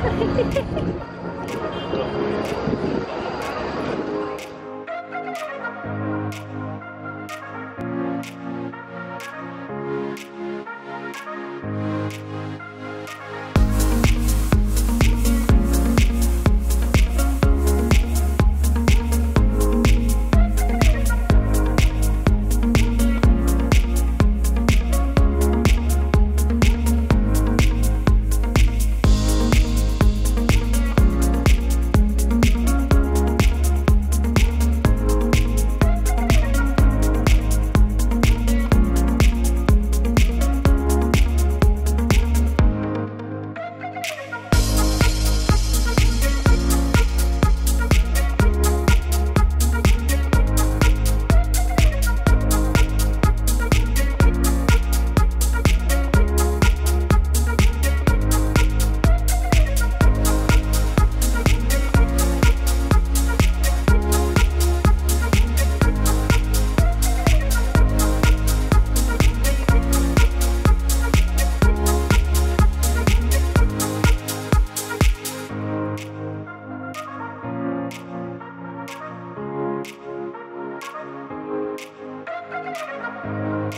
Música